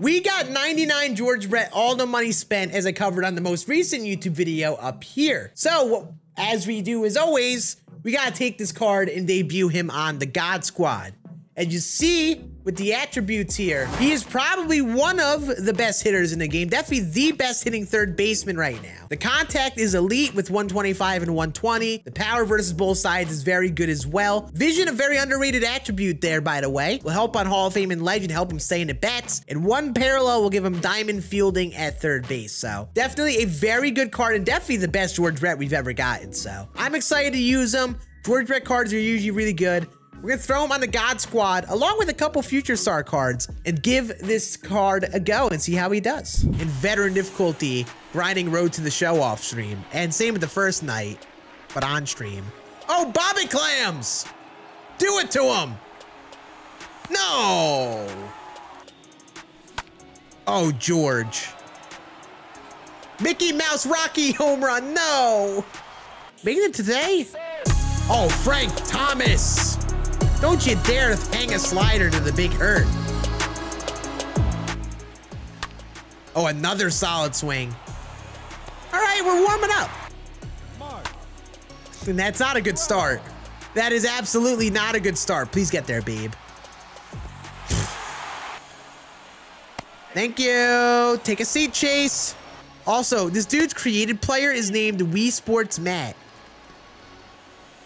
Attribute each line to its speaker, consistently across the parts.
Speaker 1: We got 99 George Brett, all the money spent as I covered on the most recent YouTube video up here. So, as we do as always, we gotta take this card and debut him on the God Squad. And you see, with the attributes here, he is probably one of the best hitters in the game. Definitely the best hitting third baseman right now. The contact is elite with 125 and 120. The power versus both sides is very good as well. Vision, a very underrated attribute there, by the way. Will help on Hall of Fame and Legend, help him stay in the bats. And one parallel will give him diamond fielding at third base. So definitely a very good card and definitely the best George Brett we've ever gotten. So I'm excited to use him. George Brett cards are usually really good. We're gonna throw him on the God Squad along with a couple Future Star cards and give this card a go and see how he does. In veteran difficulty, grinding Road to the Show off stream. And same with the first night, but on stream. Oh, Bobby Clams! Do it to him! No! Oh, George. Mickey Mouse Rocky home run, no! Making it today? Oh, Frank Thomas! Don't you dare hang a slider to the big hurt. Oh, another solid swing. All right, we're warming up. And that's not a good start. That is absolutely not a good start. Please get there, babe. Thank you. Take a seat, Chase. Also, this dude's created player is named Wii Sports Matt.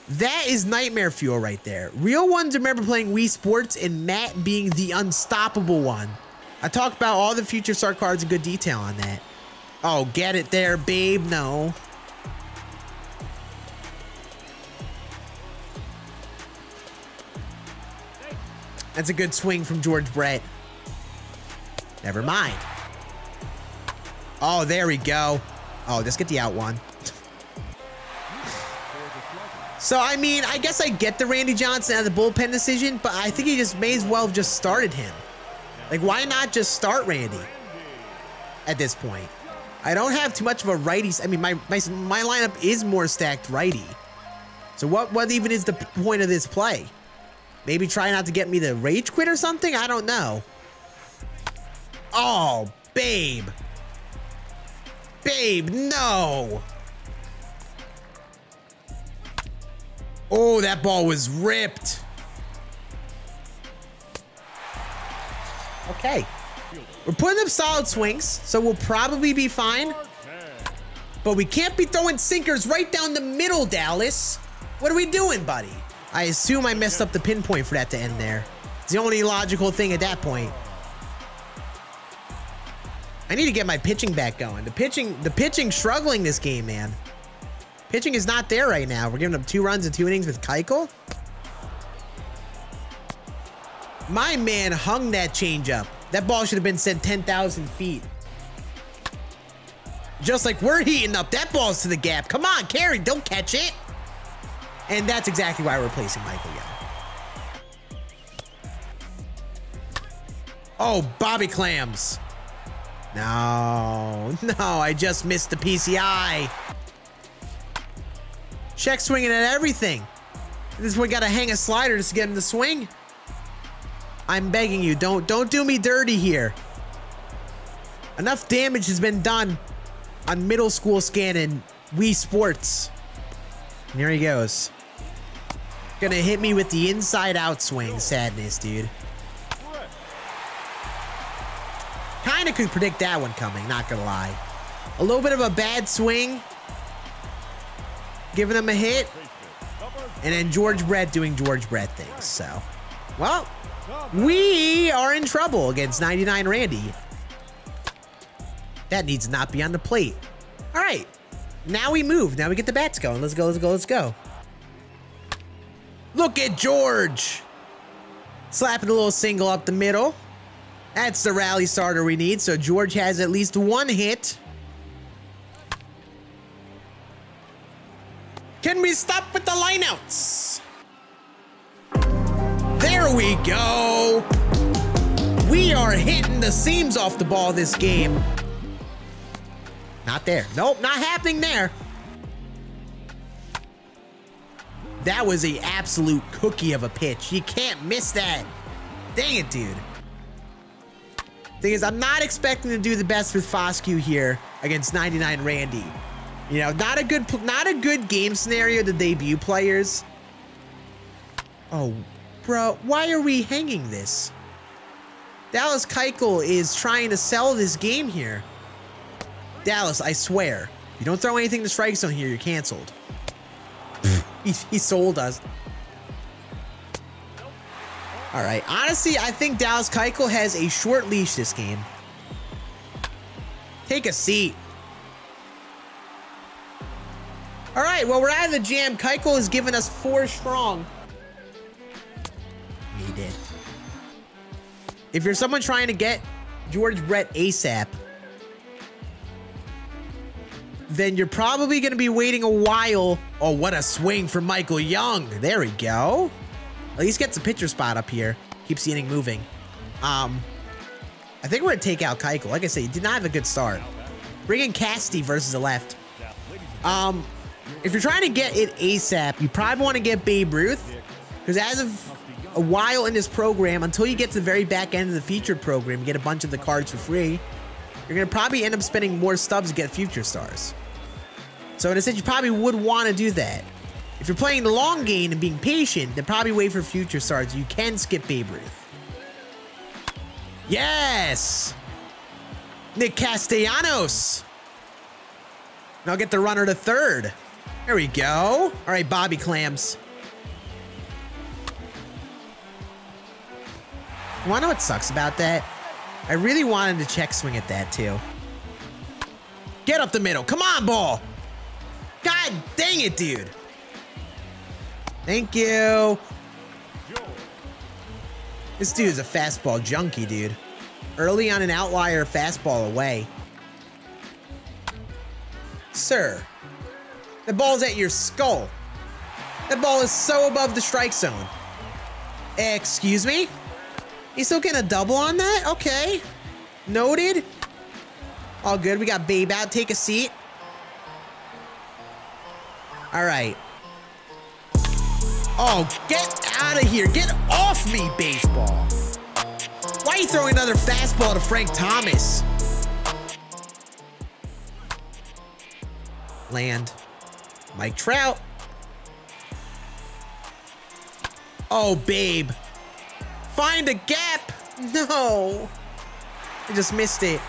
Speaker 1: That is nightmare fuel right there. Real ones remember playing Wii Sports and Matt being the unstoppable one. I talked about all the future star cards in good detail on that. Oh, get it there, babe. No. That's a good swing from George Brett. Never mind. Oh, there we go. Oh, let's get the out one. So, I mean, I guess I get the Randy Johnson out of the bullpen decision, but I think he just may as well have just started him. Like, why not just start Randy at this point? I don't have too much of a righty. I mean, my, my, my lineup is more stacked righty. So what, what even is the point of this play? Maybe try not to get me the rage quit or something? I don't know. Oh, babe. Babe, no. Oh, that ball was ripped. Okay. We're putting up solid swings, so we'll probably be fine. But we can't be throwing sinkers right down the middle, Dallas. What are we doing, buddy? I assume I messed up the pinpoint for that to end there. It's the only logical thing at that point. I need to get my pitching back going. The pitching, the pitching struggling this game, man. Pitching is not there right now. We're giving up two runs and two innings with Keuchel. My man hung that changeup. That ball should have been sent 10,000 feet. Just like we're heating up. That ball's to the gap. Come on, Carey, don't catch it. And that's exactly why we're replacing Michael Young. Oh, Bobby Clams. No, no, I just missed the PCI. Check swinging at everything. This one got to hang a slider just to get him to swing. I'm begging you, don't don't do me dirty here. Enough damage has been done on middle school scan and Wii Sports. And here he goes. Gonna hit me with the inside out swing. Sadness, dude. Kinda could predict that one coming, not gonna lie. A little bit of a bad swing giving him a hit. And then George Brett doing George Brett things. So, well, we are in trouble against 99 Randy. That needs not be on the plate. All right. Now we move. Now we get the bats going. Let's go, let's go, let's go. Look at George. Slapping a little single up the middle. That's the rally starter we need. So George has at least one hit. Can we stop with the lineouts? There we go. We are hitting the seams off the ball this game. Not there. Nope, not happening there. That was a absolute cookie of a pitch. You can't miss that. Dang it, dude. Thing is, I'm not expecting to do the best with Foscue here against 99 Randy. You know, not a good, not a good game scenario to debut players. Oh, bro, why are we hanging this? Dallas Keuchel is trying to sell this game here. Dallas, I swear, you don't throw anything to strike zone here, you're canceled. he, he sold us. All right. Honestly, I think Dallas Keuchel has a short leash this game. Take a seat. All right. Well, we're out of the jam. Keuchel has given us four strong. He did. If you're someone trying to get George Brett ASAP, then you're probably going to be waiting a while. Oh, what a swing for Michael Young. There we go. At least gets a pitcher spot up here. Keeps the inning moving. Um, I think we're going to take out Keuchel. Like I said, he did not have a good start. Bring in Cassidy versus the left. Um, if you're trying to get it ASAP, you probably want to get Babe Ruth. Because as of a while in this program, until you get to the very back end of the featured program, you get a bunch of the cards for free. You're going to probably end up spending more stubs to get future stars. So in a sense, you probably would want to do that. If you're playing the long game and being patient, then probably wait for future stars. You can skip Babe Ruth. Yes! Nick Castellanos. I'll get the runner to third. There we go. All right, Bobby Clams. You wanna know what sucks about that? I really wanted to check swing at that too. Get up the middle. Come on, ball. God dang it, dude. Thank you. This dude is a fastball junkie, dude. Early on an outlier fastball away. Sir, the ball's at your skull. That ball is so above the strike zone. Excuse me? He's still getting a double on that? Okay. Noted. All good. We got Babe out. Take a seat. All right. Oh, get out of here. Get off me, baseball. Why are you throwing another fastball to Frank Thomas? Land. Mike Trout. Oh, babe. Find a gap. No. I just missed it.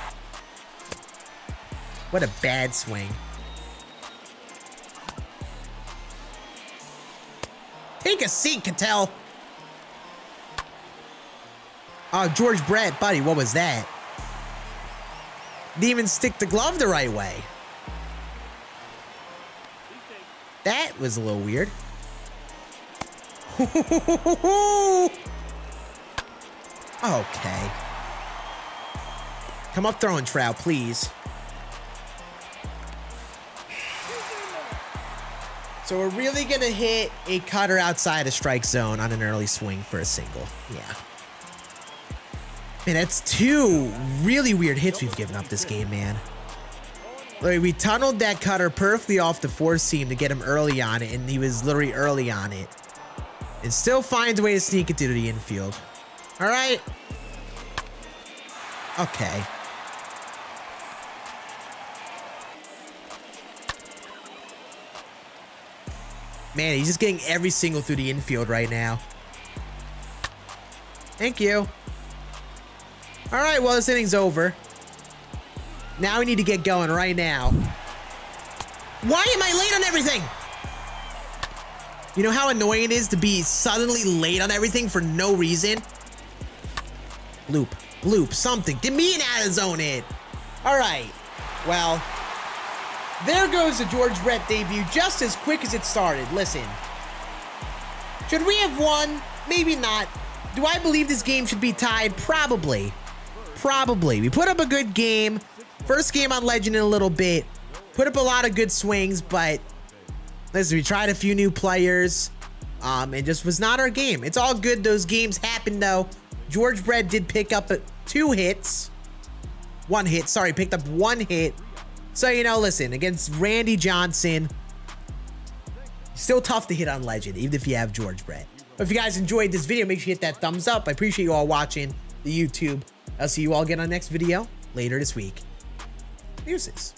Speaker 1: What a bad swing. Take a seat, Cattell. Oh, George Brett, buddy, what was that? Didn't even stick the glove the right way. That was a little weird. okay. Come up throwing Trout, please. So we're really going to hit a cutter outside a strike zone on an early swing for a single. Yeah. Man, that's two really weird hits we've given up this game, man. Like, we tunneled that cutter perfectly off the four seam to get him early on it, and he was literally early on it. And still finds a way to sneak it to the infield. All right. Okay. Man, he's just getting every single through the infield right now. Thank you. All right, well, this inning's over. Now we need to get going right now. Why am I late on everything? You know how annoying it is to be suddenly late on everything for no reason? Loop, loop, something. Give me an out zone hit. All right. Well, there goes the George Brett debut just as quick as it started. Listen. Should we have won? Maybe not. Do I believe this game should be tied? Probably. Probably. We put up a good game. First game on Legend in a little bit. Put up a lot of good swings, but listen, we tried a few new players. Um, it just was not our game. It's all good. Those games happened though. George Brett did pick up two hits. One hit. Sorry, picked up one hit. So, you know, listen, against Randy Johnson, still tough to hit on Legend, even if you have George Brett. But if you guys enjoyed this video, make sure you hit that thumbs up. I appreciate you all watching the YouTube. I'll see you all again on next video later this week. Deuces.